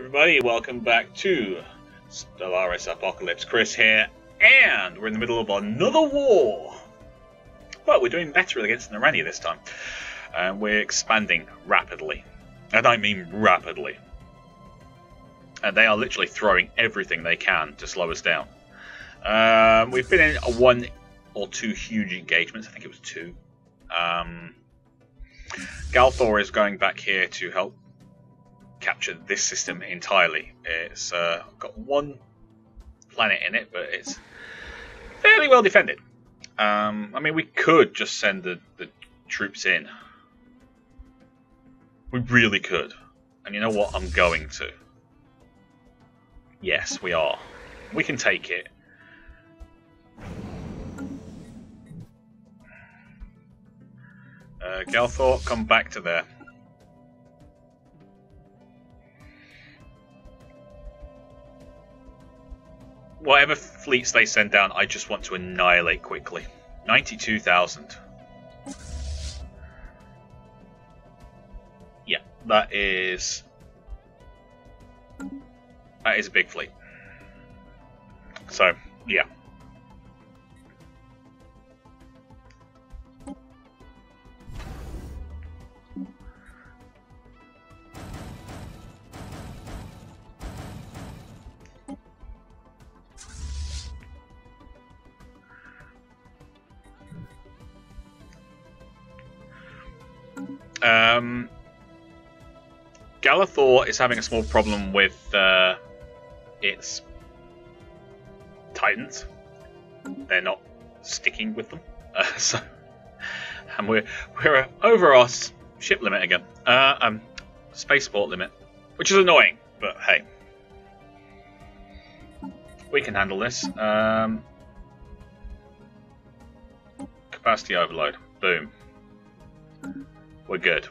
Everybody, welcome back to Stellaris Apocalypse. Chris here, and we're in the middle of another war. But we're doing better against Narani this time. And we're expanding rapidly. And I mean rapidly. And they are literally throwing everything they can to slow us down. Um, we've been in one or two huge engagements. I think it was two. Um, Galthor is going back here to help capture this system entirely. It's uh, got one planet in it, but it's fairly well defended. Um, I mean, we could just send the, the troops in. We really could. And you know what? I'm going to. Yes, we are. We can take it. Uh, Galthor, come back to there. Whatever fleets they send down, I just want to annihilate quickly. 92,000. Yeah, that is... That is a big fleet. So, yeah. Galathor is having a small problem with uh, its Titans. They're not sticking with them. Uh, so, and we're we're over our ship limit again. Uh, um, spaceport limit, which is annoying, but hey, we can handle this. Um, capacity overload. Boom. We're good.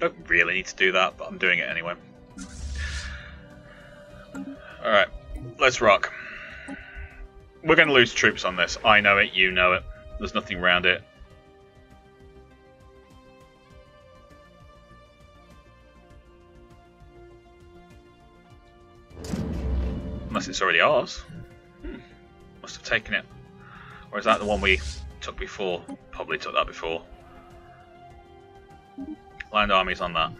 Don't really need to do that, but I'm doing it anyway. Alright, let's rock. We're going to lose troops on this. I know it, you know it. There's nothing around it. Unless it's already ours. Hmm. Must have taken it. Or is that the one we took before? Probably took that before. Land armies on that.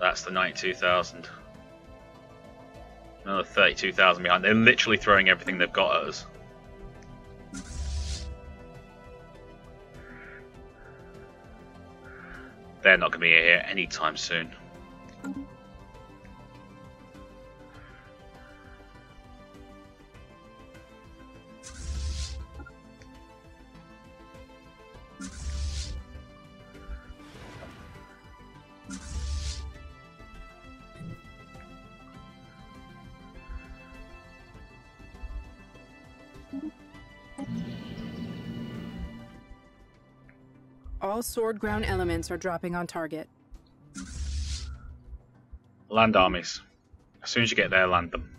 That's the 92,000. Another 32,000 behind. They're literally throwing everything they've got at us. They're not going to be here anytime soon. All sword ground elements are dropping on target. Land armies. As soon as you get there, land them.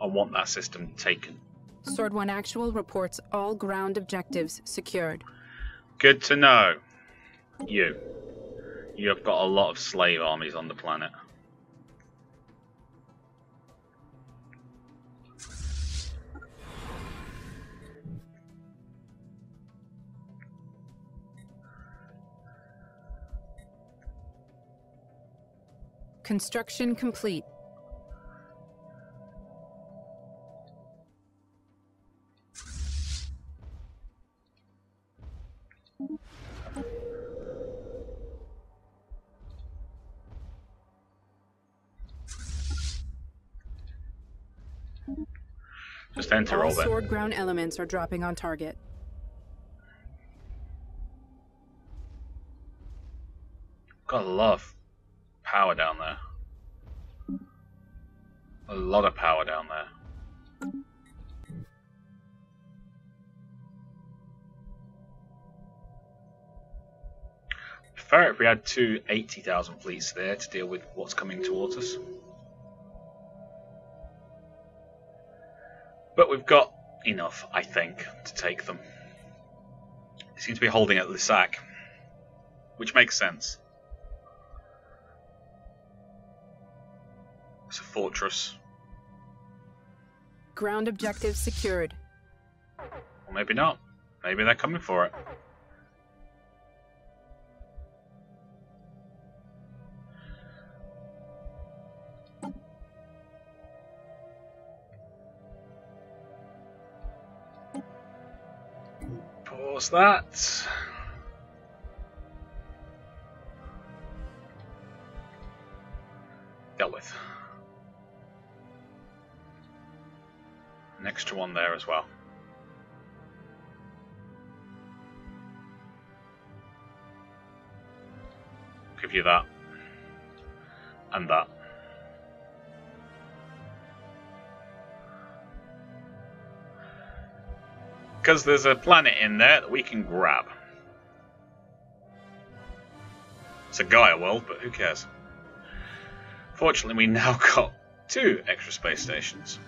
I want that system taken. Sword 1 Actual reports all ground objectives secured. Good to know. You. You have got a lot of slave armies on the planet. Construction complete. Just enter All orbit. sword ground elements are dropping on target. Got a lot of power down there. A lot of power down there. Prefer if we had two 80,000 fleets there to deal with what's coming towards us. But we've got enough, I think, to take them. They seem to be holding at Lissac, which makes sense. It's a fortress. Ground objective secured. Or maybe not. Maybe they're coming for it. Pause that. Extra one there as well. Give you that. And that. Because there's a planet in there that we can grab. It's a Gaia world, but who cares? Fortunately, we now got two extra space stations.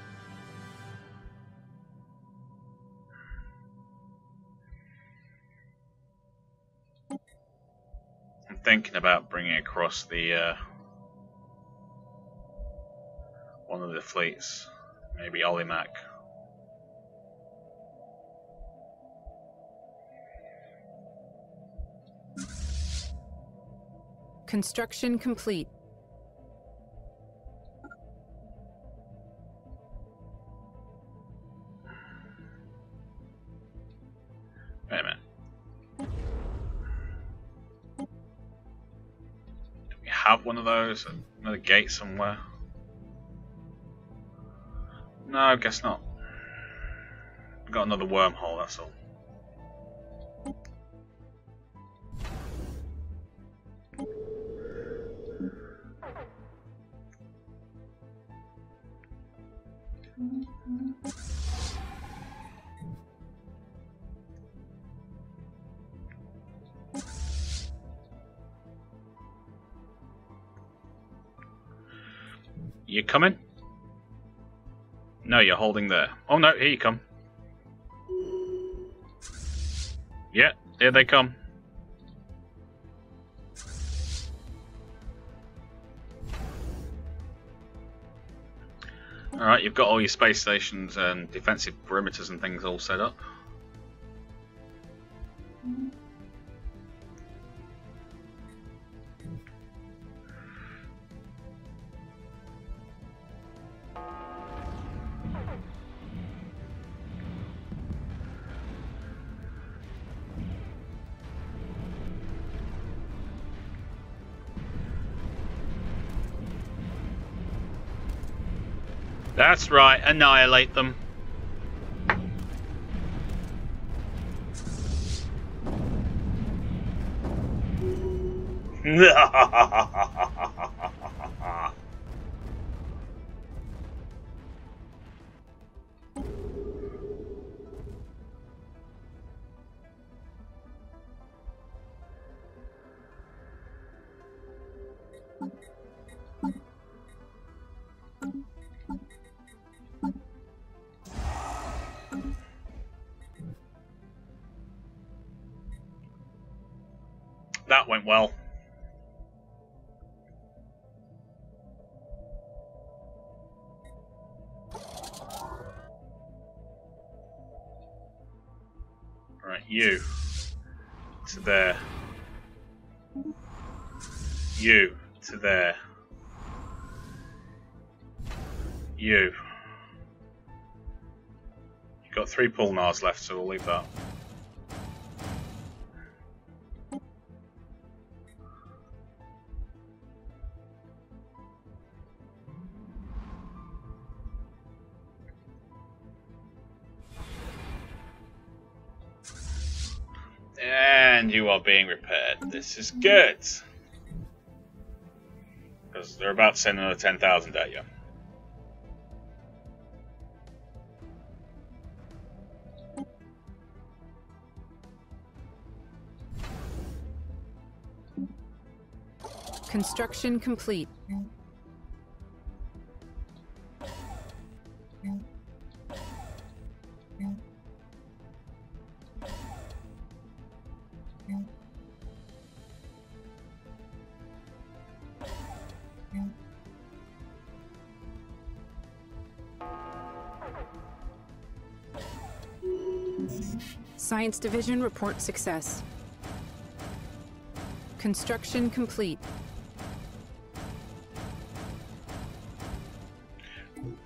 Thinking about bringing across the uh, one of the fleets, maybe Olimac. Construction complete. Have one of those? Another gate somewhere? No, I guess not. Got another wormhole, that's all. You coming? No, you're holding there. Oh no, here you come. Yeah, here they come. Alright, you've got all your space stations and defensive perimeters and things all set up. That's right, annihilate them. Right, you to there. You to there. You. You've got three pulnars left, so we'll leave that. This is good. Because they're about to send another 10,000 at you. Construction complete. Science Division report success. Construction complete.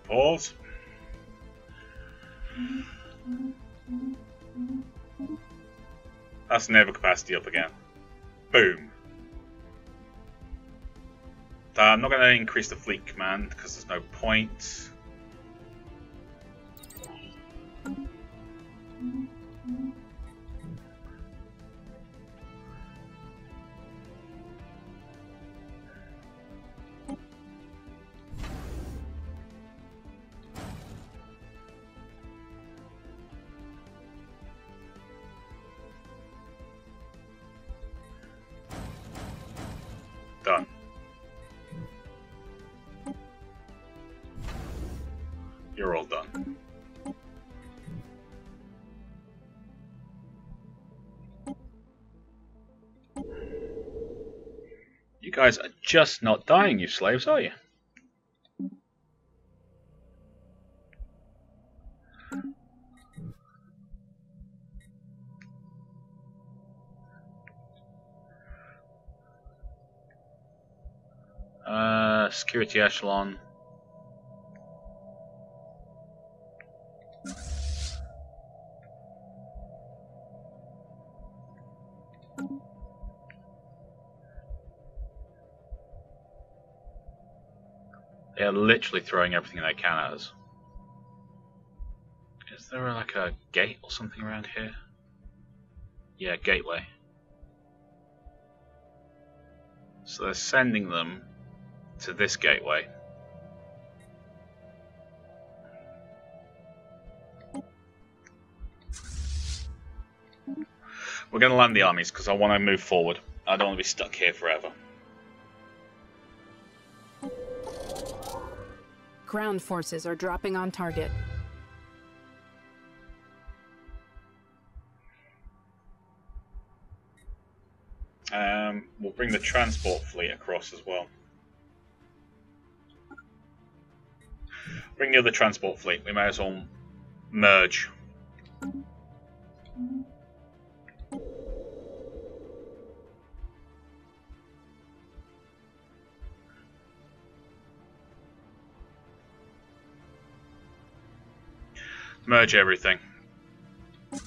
Pause. That's naval capacity up again. Boom. I'm not going to increase the fleet command because there's no point. You're all done. You guys are just not dying, you slaves, are you? Uh, security echelon. They're literally throwing everything they can at us. Is there like a gate or something around here? Yeah, gateway. So they're sending them to this gateway. We're going to land the armies because I want to move forward. I don't want to be stuck here forever. Ground forces are dropping on target. Um, we'll bring the transport fleet across as well. Bring the other transport fleet. We may as well merge. Merge everything. You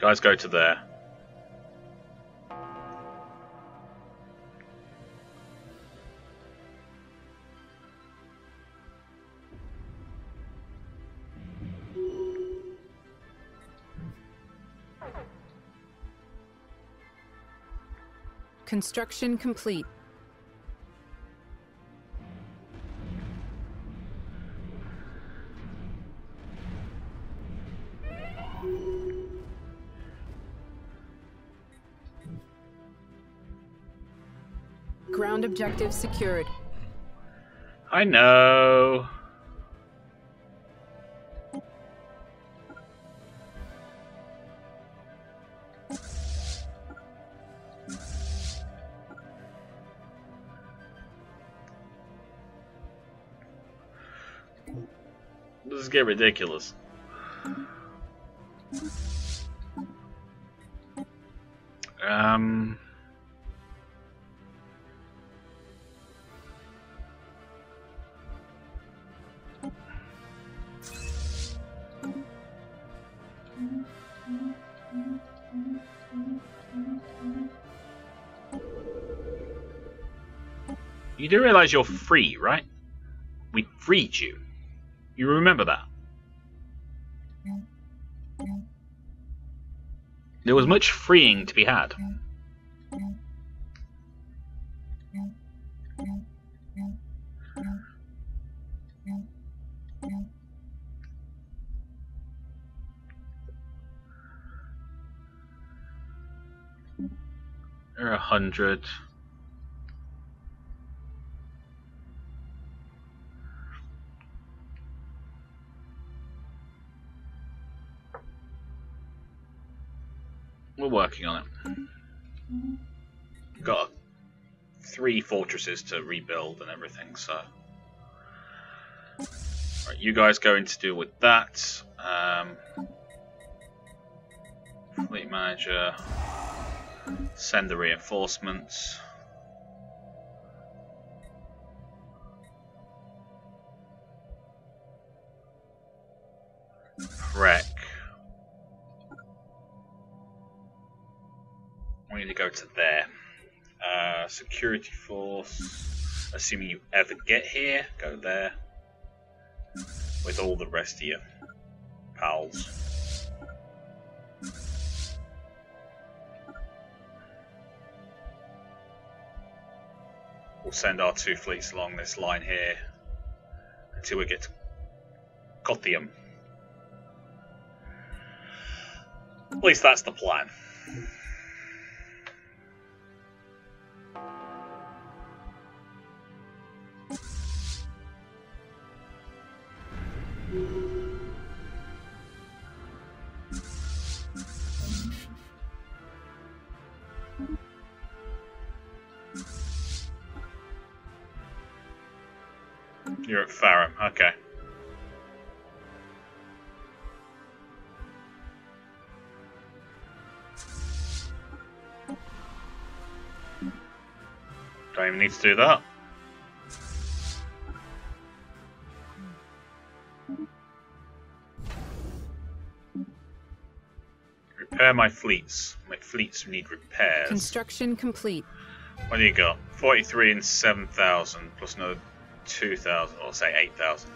guys go to there. Construction complete. Ground objective secured. I know. Get ridiculous. Um. You do realize you're free, right? We freed you. You remember that? There was much freeing to be had. There are a hundred. Working on it. Got three fortresses to rebuild and everything, so. Right, you guys going to deal with that. Um, fleet manager, send the reinforcements. There. Uh, security force. Assuming you ever get here, go there. With all the rest of your pals. We'll send our two fleets along this line here until we get to Kothium. At least that's the plan. Don't even need to do that. Repair my fleets. My fleets need repairs. Construction complete. What do you got? 43 and 7,000 plus another 2,000, or say 8,000.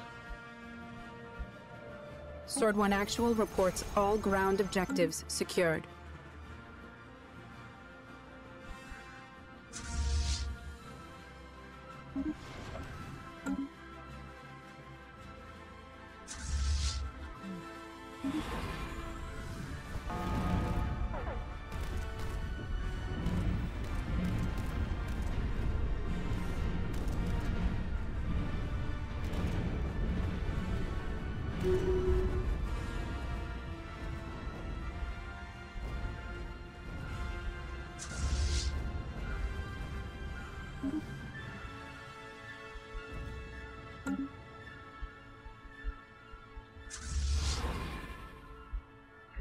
Sword One Actual reports all ground objectives secured.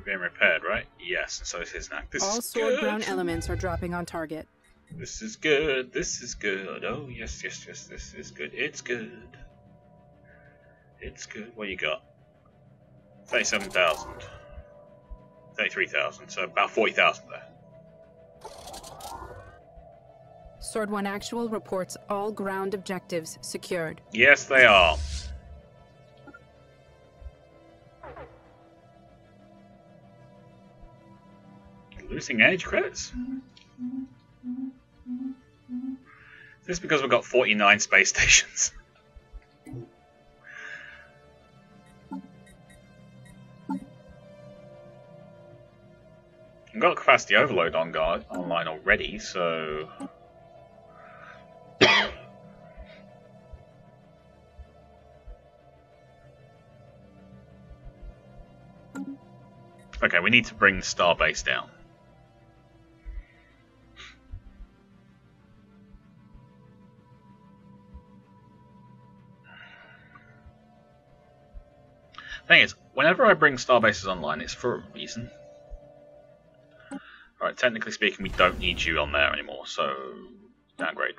Being repaired, right? Yes, and so is his knack. This all is sword good. ground elements are dropping on target. This is good. This is good. Oh yes, yes, yes. This is good. It's good. It's good. What you got? Thirty-seven thousand. Thirty-three thousand. So about forty thousand there. Sword One Actual reports all ground objectives secured. Yes, they are. Losing edge credits? Is this because we've got 49 space stations? I've got capacity overload on guard online already, so Okay, we need to bring the starbase down. Whenever I bring starbases online, it's for a reason. Alright, technically speaking, we don't need you on there anymore, so downgrade.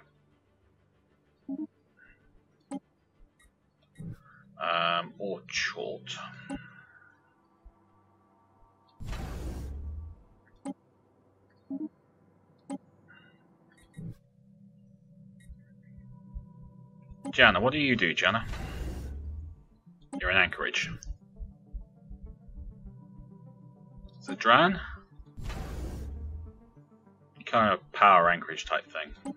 Um, or short. Jana, what do you do, Jana? You're in Anchorage. Zadran? Kind of power Anchorage type thing.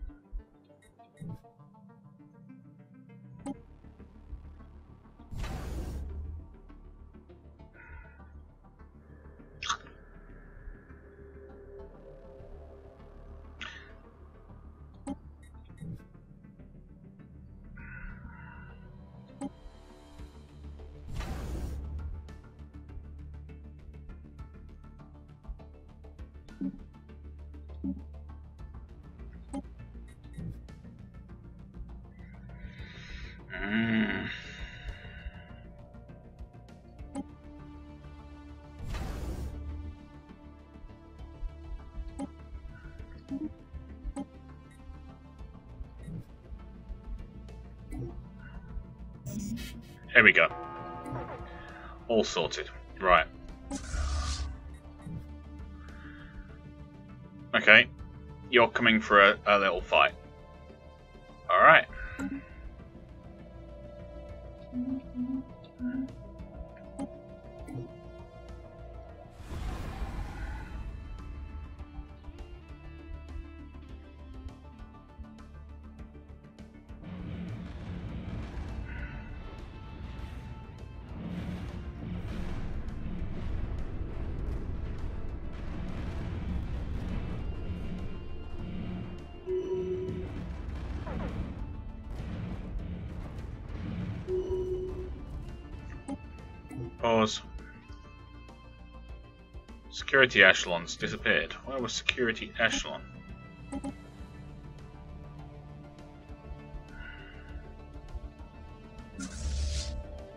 Here we go. All sorted. Right. Okay. You're coming for a, a little fight. Security echelons disappeared. Where was security echelon?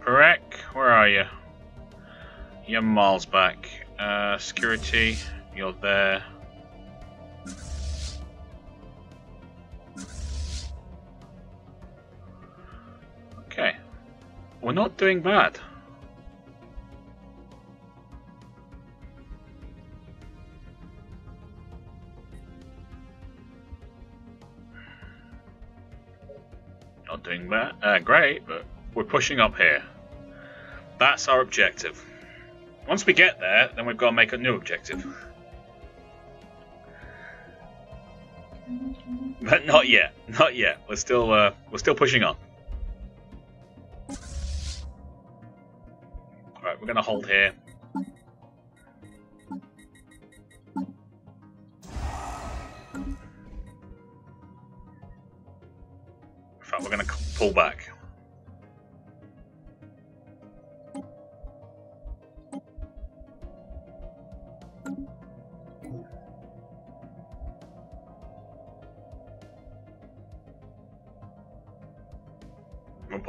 Perek, where are you? You're miles back. Uh, security, you're there. Okay. We're not doing bad. Not doing that uh, great, but we're pushing up here. That's our objective. Once we get there, then we've got to make a new objective. But not yet, not yet. We're still uh, we're still pushing on. Right, we're gonna hold here.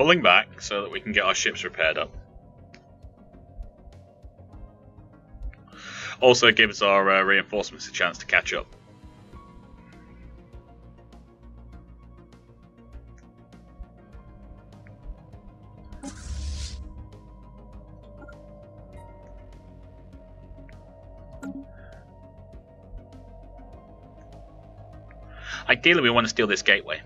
Pulling back so that we can get our ships repaired up. Also gives our uh, reinforcements a chance to catch up. Ideally, we want to steal this gateway.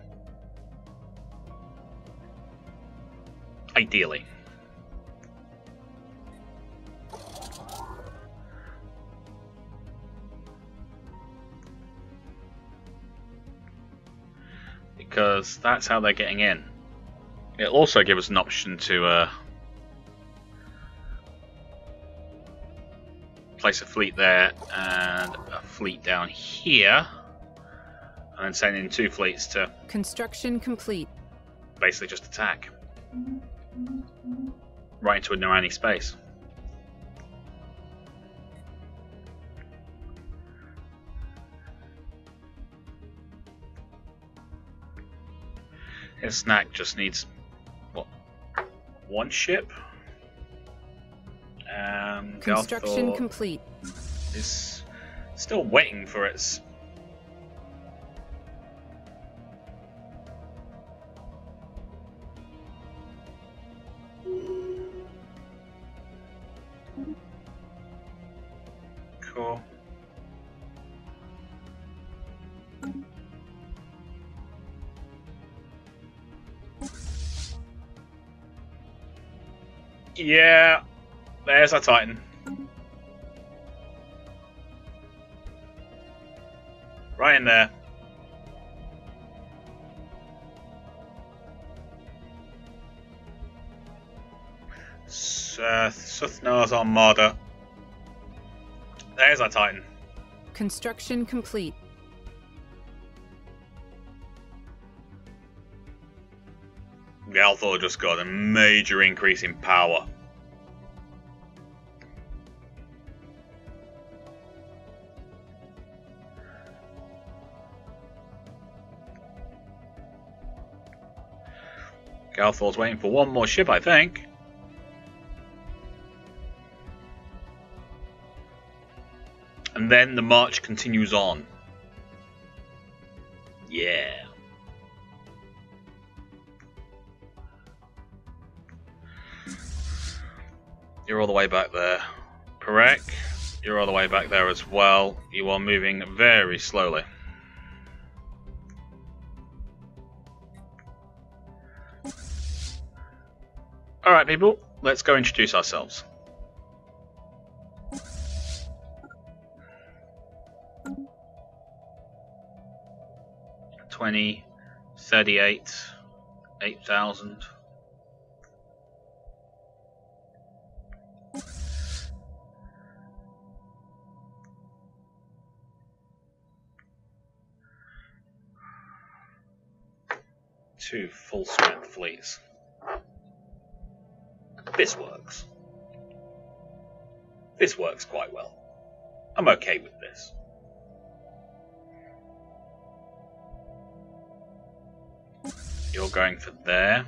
Because that's how they're getting in. It'll also give us an option to uh, place a fleet there and a fleet down here. And then send in two fleets to Construction complete. basically just attack. Right into a Narani space. His snack just needs what? One ship? And Construction complete. is still waiting for its Yeah, there's our Titan. Right in there. Suthnar's Armada. There's our Titan. Construction complete. Galthor just got a major increase in power. Galthor's waiting for one more ship, I think. And then the march continues on. Yeah. You're all the way back there. Perek, you're all the way back there as well. You are moving very slowly. People, let's go introduce ourselves. Twenty, thirty-eight, eight thousand. Two full strength fleets. This works. This works quite well. I'm okay with this. You're going for there.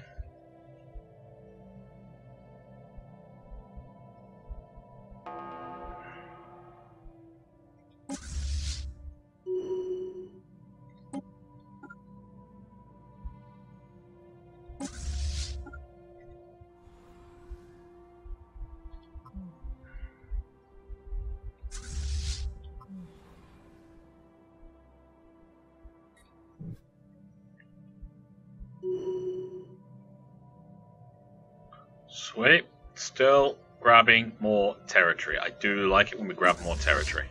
Sweet. Still grabbing more territory. I do like it when we grab more territory.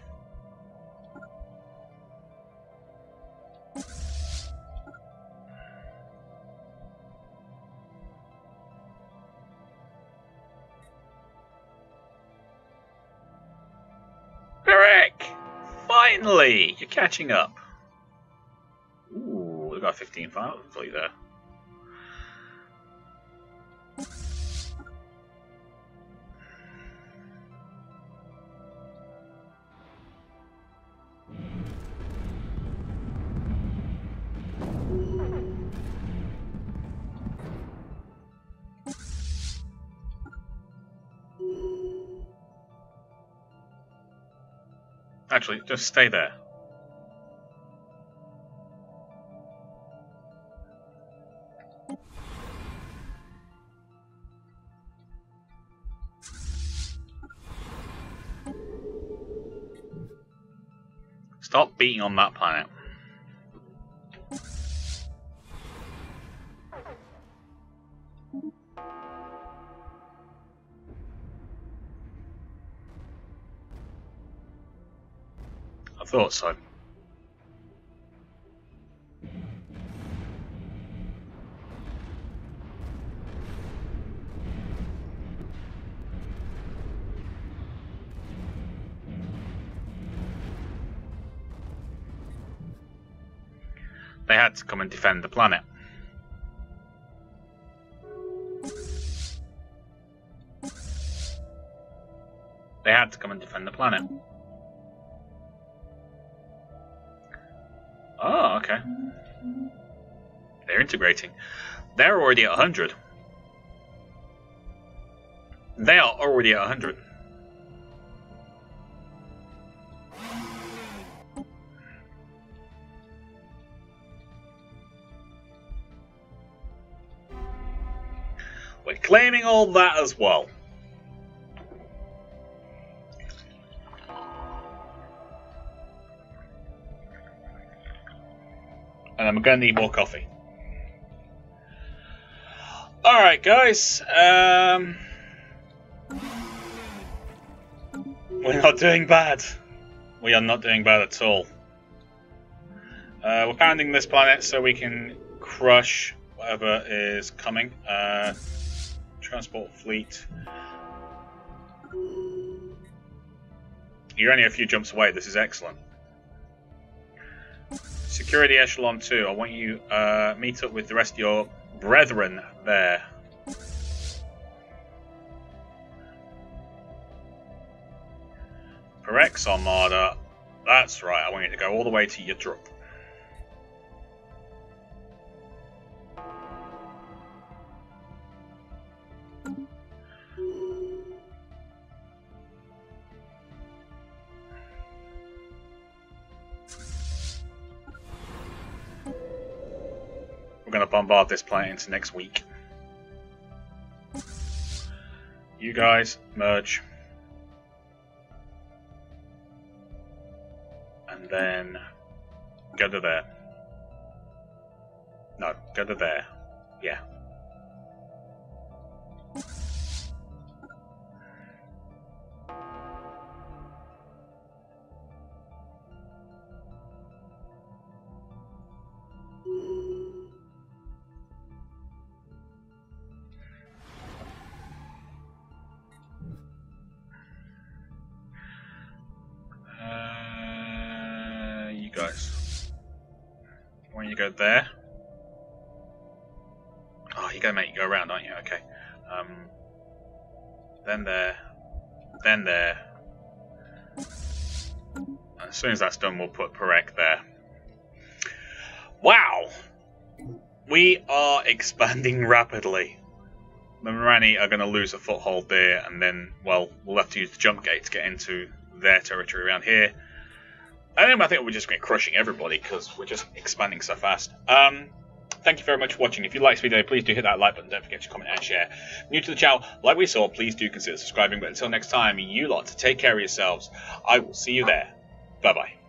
Perek! Finally! You're catching up. Ooh, we've got 15 fleet there. Actually, just stay there. Stop beating on that planet. Thought so. They had to come and defend the planet. They had to come and defend the planet. Okay. They're integrating. They're already at 100. They are already at 100. We're claiming all that as well. I'm gonna need more coffee. Alright, guys. Um, we're not doing bad. We are not doing bad at all. Uh, we're pounding this planet so we can crush whatever is coming. Uh, transport fleet. You're only a few jumps away. This is excellent. Security Echelon 2, I want you uh, meet up with the rest of your brethren there. Perek's Armada, that's right, I want you to go all the way to Yadrup. Bombard this planet into next week. You guys merge. And then go to there. No, go to there. Yeah. You go there. Oh, you're gonna make you go around, aren't you? Okay. Um, then there. Then there. As soon as that's done, we'll put Perek there. Wow! We are expanding rapidly. The Morani are going to lose a foothold there, and then, well, we'll have to use the jump gate to get into their territory around here. And then I think we're just going to be crushing everybody because we're just expanding so fast. Um, thank you very much for watching. If you like this video, please do hit that like button. Don't forget to comment and share. New to the channel, like we saw, please do consider subscribing. But until next time, you lot, take care of yourselves. I will see you there. Bye bye.